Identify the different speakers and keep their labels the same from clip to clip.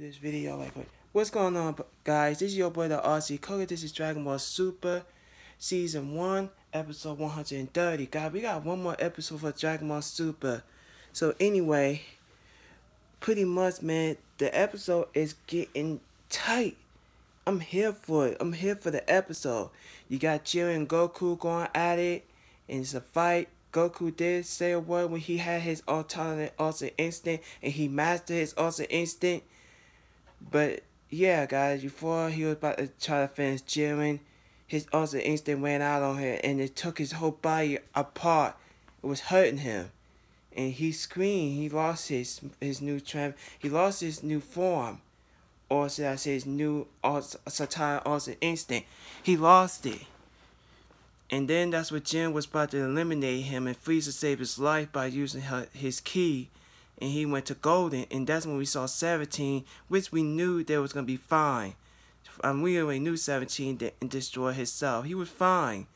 Speaker 1: this video like what's going on guys? This is your boy the RC Koger this is Dragon Ball Super season 1 episode 130 God we got one more episode for Dragon Ball Super. So anyway pretty much man the episode is getting tight. I'm here for it. I'm here for the episode. You got Jiren and Goku going at it and it's a fight. Goku did say a word when he had his alternate Ultra Instinct and he mastered his Ultra Instinct. But yeah, guys, before he was about to try to finish Jiren, his Ultra Instinct went out on him and it took his whole body apart. It was hurting him. And he screamed. He lost his his new tram. He lost his new form. Or should I say his new Ultra Instinct. He lost it. And then that's what Jiren was about to eliminate him and Frieza saved his life by using her, his ki. And he went to Golden. And that's when we saw 17, which we knew there was going to be fine. And we already knew 17 didn't destroy himself. He was fine.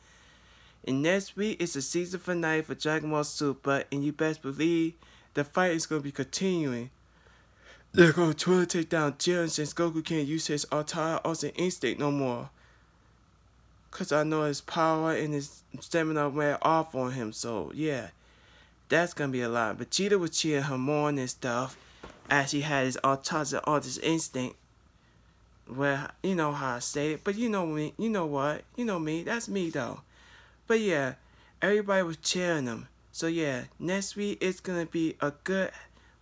Speaker 1: And next week is the season finale for Dragon Ball Super. And you best believe the fight is going to be continuing. They're going to try to take down Jiren since Goku can't use his entire Ultra Instinct no more. Because I know his power and his stamina wear off on him. So, yeah. That's to be a lot. But Cheetah was cheering him on and stuff. As he had his autonomous artist instinct. Well, you know how I say it. But you know me. You know what? You know me. That's me, though. But, yeah. Everybody was cheering him. So, yeah. Next week, it's to be a good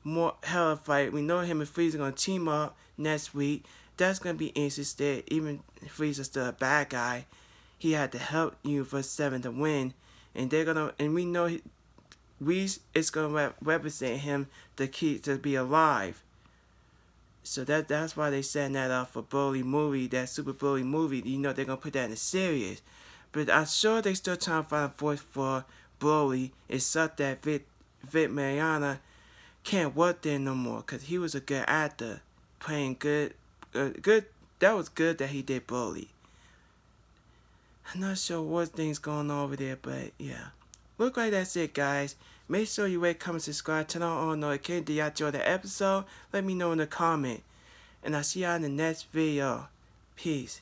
Speaker 1: more hell fight. We know him and Frieza are to team up next week. That's to be interesting. Even Frieza's still a bad guy he had to help you for seven to win, and they're gonna and we know we is gonna represent him the key to be alive. So that that's why they set that up for Broly movie, that Super Broly movie. You know they're gonna put that in the series, but I'm sure they still trying to find a voice for Broly. It's such that Vic Vic Mignogna can't work there no more because he was a good actor, playing good, uh, good. That was good that he did Broly. I'm not sure what things going on over there, but yeah. Look like that's it, guys. Make sure you rate, comment, subscribe, turn on all notifications. Did y'all enjoy the episode? Let me know in the comment. And I'll see y'all in the next video. Peace.